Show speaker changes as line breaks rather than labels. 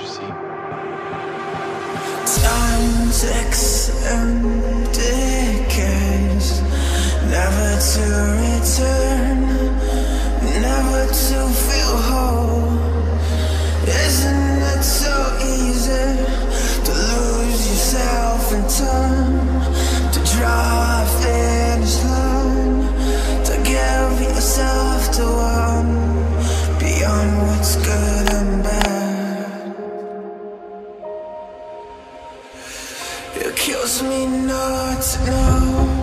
you see. Time's extended never to return, never to It kills me not to know